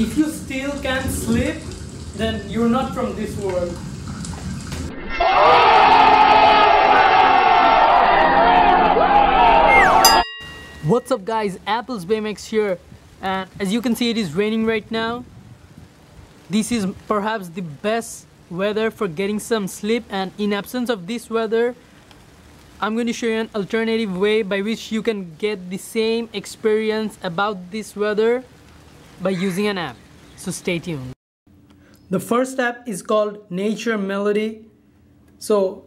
If you still can't sleep, then you're not from this world. What's up guys, Apple's Baymax here and as you can see it is raining right now. This is perhaps the best weather for getting some sleep and in absence of this weather I'm going to show you an alternative way by which you can get the same experience about this weather by using an app. So stay tuned. The first app is called Nature Melody. So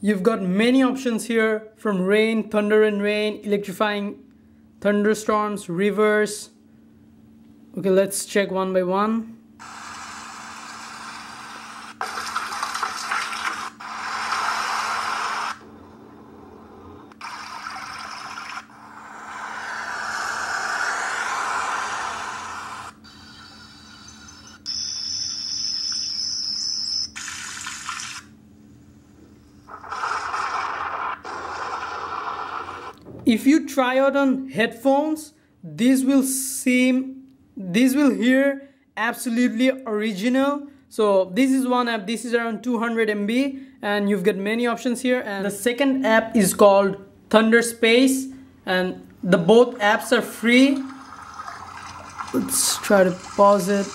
you've got many options here from rain, thunder and rain, electrifying thunderstorms, rivers. Okay, let's check one by one. If you try out on headphones this will seem this will hear absolutely original. So this is one app this is around 200 MB and you've got many options here. And the second app is called Thunderspace and the both apps are free. Let's try to pause it.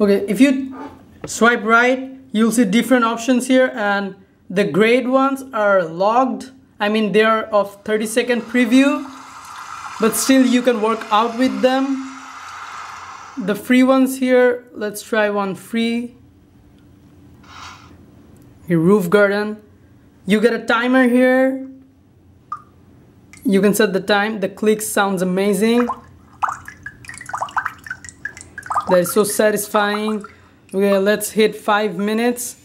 Okay if you swipe right you'll see different options here and the grade ones are logged I mean they are of 30 second preview but still you can work out with them. The free ones here let's try one free. Here roof garden. You get a timer here. You can set the time. The click sounds amazing. That is so satisfying. Okay let's hit five minutes.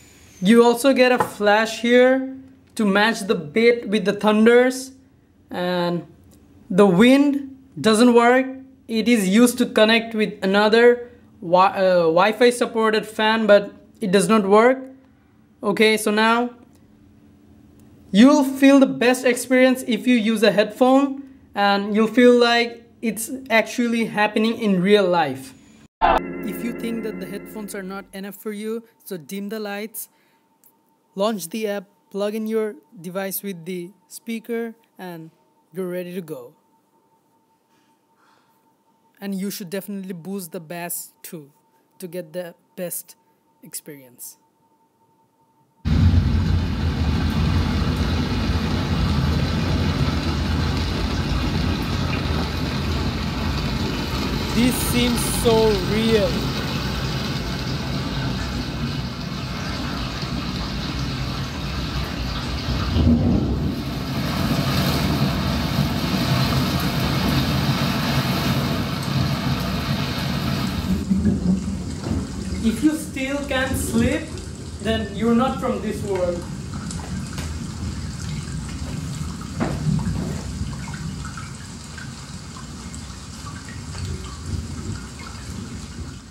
You also get a flash here to match the beat with the thunders. And the wind doesn't work. It is used to connect with another wi uh, Wi-Fi supported fan but it does not work. Okay so now you'll feel the best experience if you use a headphone and you'll feel like it's actually happening in real life. If you think that the headphones are not enough for you so dim the lights launch the app plug in your device with the speaker and you're ready to go. And you should definitely boost the bass too to get the best experience. This seems so real if you still can't sleep, then you're not from this world.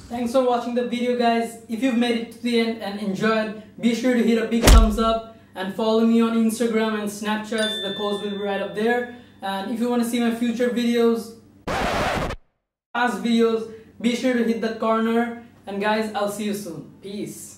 Thanks for watching the video guys. If you've made it to the end and enjoyed, be sure to hit a big thumbs up and follow me on Instagram and Snapchat. The codes will be right up there. And if you want to see my future videos, past videos, be sure to hit that corner and guys, I'll see you soon. Peace.